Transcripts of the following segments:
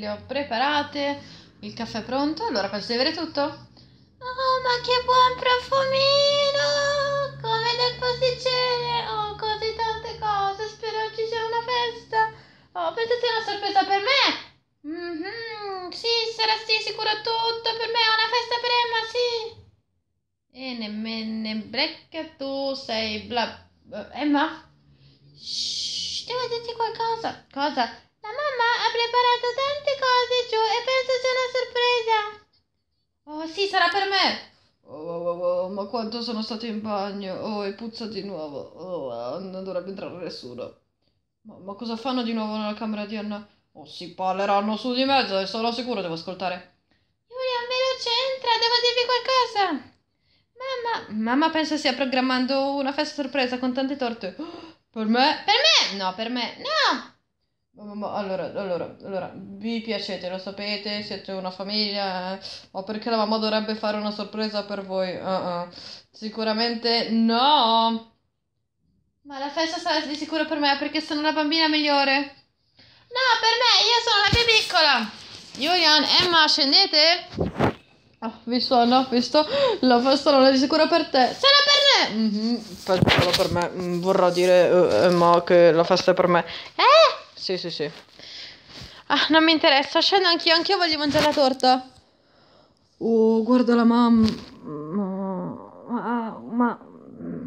le ho preparate, il caffè pronto, allora penso di avere tutto. Oh, ma che buon profumino! Come del pasticcere! Oh, così tante cose, spero ci sia una festa! Oh, pensate a una sorpresa per me? Mhm, sì, sarà sì, sicuro tutto, per me è una festa per Emma, sì! E nemmeno brecca tu sei bla... Emma? Shh, devo dirti qualcosa. Cosa? Mamma ha preparato tante cose giù e penso sia una sorpresa. Oh, sì, sarà per me. Oh, oh, oh, ma quanto sono stato in bagno. Oh, e puzza di nuovo. Oh, non dovrebbe entrare nessuno. Ma, ma, cosa fanno di nuovo nella camera di Anna? Oh, si parleranno su di mezzo e sono sicuro devo ascoltare. Giulia, veloce, entra, devo dirvi qualcosa. Mamma, mamma pensa stia programmando una festa sorpresa con tante torte. Per me? Per me? No, per me. No. Ma, ma, allora, allora, allora, vi piacete, lo sapete, siete una famiglia, eh? ma perché la mamma dovrebbe fare una sorpresa per voi? Uh-uh. Sicuramente no. Ma la festa sarà di sicuro per me perché sono la bambina migliore. No, per me, io sono la più piccola. Julian, Emma, scendete? Oh, visto, no, visto? La festa non è di sicuro per te. Sarà per me! Mm-hmm, per me. Mm, vorrà dire, uh, Emma, che la festa è per me. Eh? Sì, sì, sì. Ah, non mi interessa, scendo anch'io, anch'io voglio mangiare la torta. Oh, guarda la mamma. Ma, ma,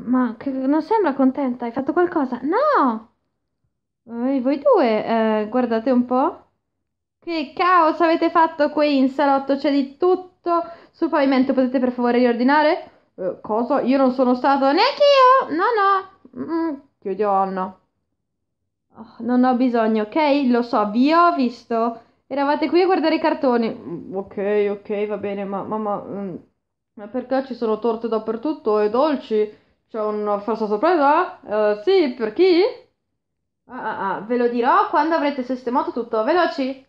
ma che non sembra contenta, hai fatto qualcosa? No! Ehi, voi due, eh, guardate un po'. Che caos avete fatto qui in salotto? C'è di tutto sul pavimento, potete per favore riordinare? Eh, cosa? Io non sono stato neanche io! No, no! Mm, chiudi Anna. Oh, non ho bisogno, ok? Lo so, vi ho visto. Eravate qui a guardare i cartoni. Mm, ok, ok, va bene, ma mamma... Mm, ma perché ci sono torte dappertutto e dolci? C'è una falsa sorpresa? Uh, sì, per chi? Ah, ah, ah, ve lo dirò quando avrete sistemato tutto. Veloci!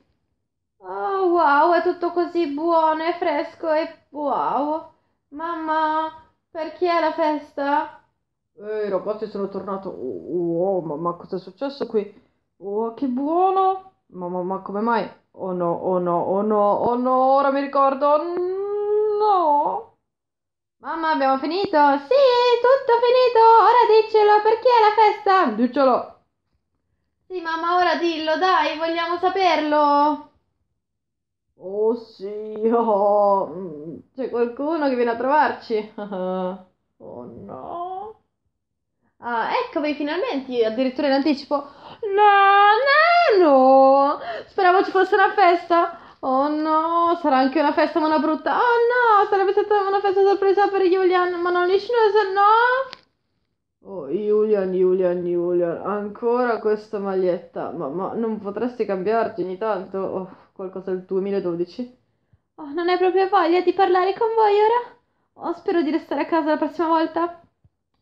Oh, wow, è tutto così buono e fresco e wow. Mamma, per chi è la festa? Ehi ragazzi sono tornato. Oh, oh ma, ma cosa è successo qui? Oh che buono! Ma, ma, ma come mai? Oh no, oh no, oh no, oh no, ora mi ricordo. No! Mamma abbiamo finito? Sì, tutto finito! Ora diccelo, perché è la festa? Diccelo! Sì mamma, ora dillo, dai, vogliamo saperlo! Oh sì, oh, c'è qualcuno che viene a trovarci? oh no! Ah, eccovi finalmente, addirittura in anticipo. No, no, no! Speravo ci fosse una festa. Oh no, sarà anche una festa ma una brutta. Oh no, sarebbe stata una festa sorpresa per Julian, ma non sa no. Oh, Julian, Julian, Julian, ancora questa maglietta. Ma, ma non potresti cambiarti ogni tanto? Oh, qualcosa del 2012? Oh, non hai proprio voglia di parlare con voi ora? Oh, spero di restare a casa la prossima volta.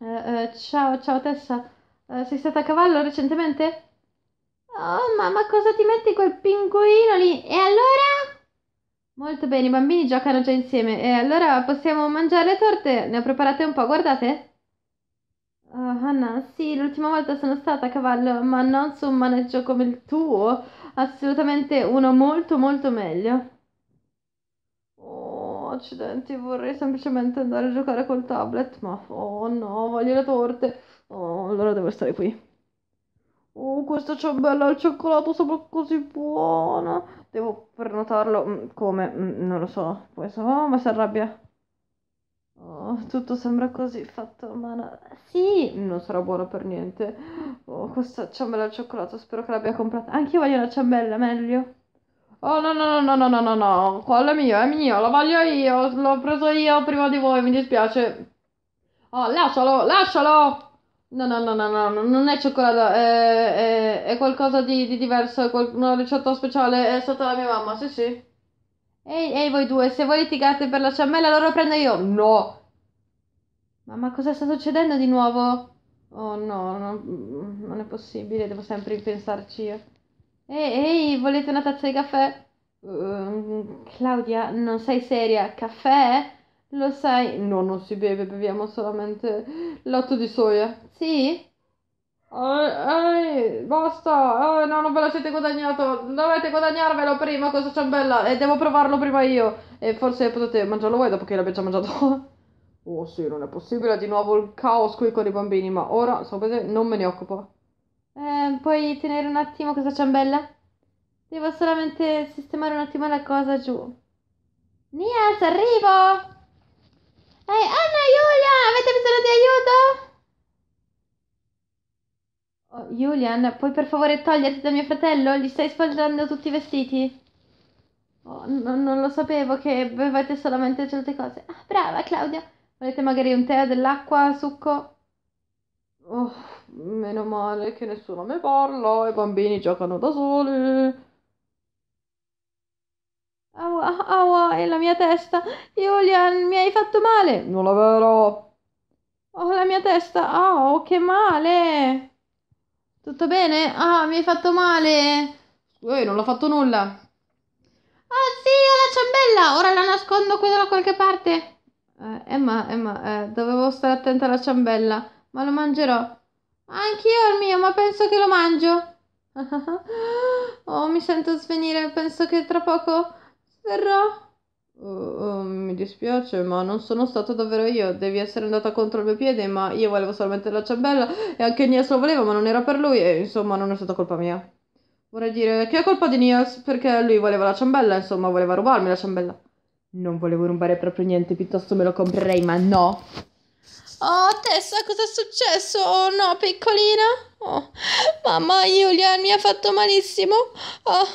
Eh, eh, ciao, ciao Tessa. Eh, sei stata a cavallo recentemente? Oh, mamma, cosa ti metti quel pinguino lì? E allora? Molto bene, i bambini giocano già insieme. E allora possiamo mangiare le torte? Ne ho preparate un po', guardate. Uh, Anna, sì, l'ultima volta sono stata a cavallo, ma non su un maneggio come il tuo. Assolutamente uno molto molto meglio. Accidenti, vorrei semplicemente andare a giocare col tablet, ma oh no, voglio le torte. Oh, allora devo stare qui. Oh, questa ciambella al cioccolato sembra così buona. Devo prenotarlo. Mm, come? Mm, non lo so. Poi so, oh, ma si arrabbia. Oh, tutto sembra così fatto a mano. Sì, non sarà buono per niente. Oh, questa ciambella al cioccolato, spero che l'abbia comprata. Anche io voglio una ciambella, meglio. Oh no no no no no no no, quello è mio, è mio, lo voglio io, l'ho preso io prima di voi, mi dispiace. Oh, lascialo, lascialo! No, no, no, no, no, non è cioccolato, è, è, è qualcosa di, di diverso, è una ricetta speciale, è stata la mia mamma, sì, sì. Ehi, ehi, voi due, se voi litigate per la ciambella, allora lo prendo io. No! Mamma, cosa sta succedendo di nuovo? Oh no, no, non è possibile, devo sempre ripensarci io. Ehi, volete una tazza di caffè? Uh, Claudia, non sei seria? Caffè? Lo sai? No, non si beve, beviamo solamente latte di soia. Sì? Ehi, basta, eh, no, non ve lo siete guadagnato, dovete guadagnarvelo prima questa ciambella e devo provarlo prima io e forse potete mangiarlo voi dopo che l'abbiate già mangiato. Oh sì, non è possibile, di nuovo il caos qui con i bambini, ma ora, sapete, non me ne occupo. Eh, puoi tenere un attimo questa ciambella? Devo solamente sistemare un attimo la cosa giù. Nias, arrivo! Ehi, Anna, Giulia, avete bisogno di aiuto? Oh, Julian, puoi per favore toglierti da mio fratello? Gli stai spalmando tutti i vestiti? Oh, no, non lo sapevo che bevete solamente certe cose. Ah, brava, Claudia. Volete magari un tè, dell'acqua, succo? Oh, meno male che nessuno mi parla, i bambini giocano da soli. Aua, aua, è la mia testa. Julian, mi hai fatto male. Non è vero. Oh, la mia testa. Oh, che male. Tutto bene? Ah, mi hai fatto male. Ehi, non l'ho fatto nulla. Ah, sì, ho la ciambella. Ora la nascondo qui da qualche parte. Eh, Emma, Emma, eh, dovevo stare attenta alla ciambella, ma lo mangerò. Anch'io il mio, ma penso che lo mangio. oh, mi sento svenire, penso che tra poco verrò. Uh, uh, mi dispiace, ma non sono stato davvero io. Devi essere andata contro il mio piede, ma io volevo solamente la ciambella e anche Nias lo voleva, ma non era per lui e insomma non è stata colpa mia. Vorrei dire che è colpa di Nias perché lui voleva la ciambella, insomma voleva rubarmi la ciambella. Non volevo rubare proprio niente, piuttosto me lo comprerei, ma no. Oh, Tessa, cosa è successo? Oh no, piccolina. Oh, mamma, Julian mi ha fatto malissimo. Oh.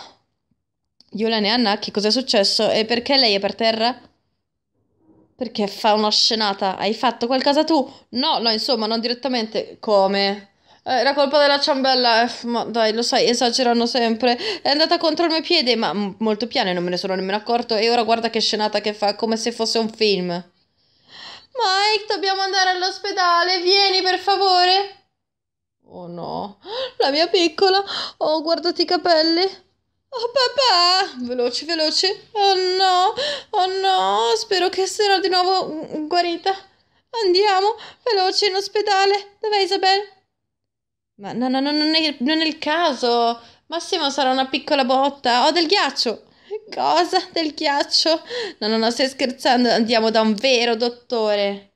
Julian e Anna, che cosa è successo? E perché lei è per terra? Perché fa una scenata? Hai fatto qualcosa tu? No, no, insomma, non direttamente. Come? Era colpa della ciambella, eh, ma dai, lo sai, esagerano sempre. È andata contro il mio piede, ma molto piano e non me ne sono nemmeno accorto. E ora guarda che scenata che fa, come se fosse un film. Mike, dobbiamo andare all'ospedale, vieni per favore. Oh no, la mia piccola. Oh, guardati i capelli. Oh papà! Veloci, veloci. Oh no, oh no, spero che sarà di nuovo guarita. Andiamo, veloci in ospedale. Dov'è Isabel? Ma no, no, no, non è, non è il caso. Massimo sarà una piccola botta. Ho del ghiaccio. Cosa? Del ghiaccio? No, no, no, stai scherzando. Andiamo da un vero dottore.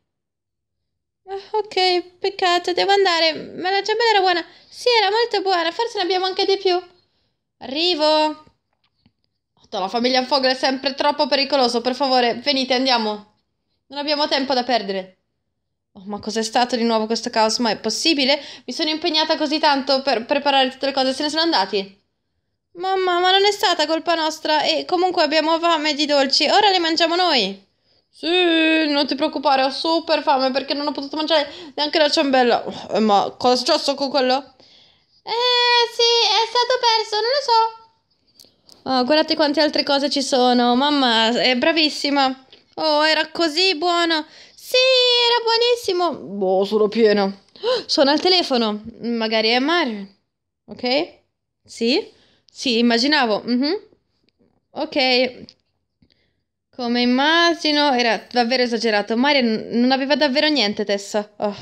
Ah, ok, peccato, devo andare. Ma la giambella era buona. Sì, era molto buona. Forse ne abbiamo anche di più. Arrivo. La famiglia Fogel è sempre troppo pericoloso. Per favore, venite, andiamo. Non abbiamo tempo da perdere. Oh, ma cos'è stato di nuovo questo caos? Ma è possibile? Mi sono impegnata così tanto per preparare tutte le cose, se ne sono andati. Mamma, ma non è stata colpa nostra e comunque abbiamo fame di dolci, ora li mangiamo noi. Sì, non ti preoccupare, ho super fame perché non ho potuto mangiare neanche la ciambella. Eh, ma cosa è successo con quello? Eh, sì, è stato perso, non lo so. Oh, guardate quante altre cose ci sono. Mamma è bravissima. Oh, era così buono. Sì, era buonissimo. Boh, sono pieno. Suona il telefono. Magari è Mario. Ok? Sì? Sì, immaginavo. Mm-hmm. Ok. Come immagino, era davvero esagerato. Mario non aveva davvero niente, Tessa. Oh.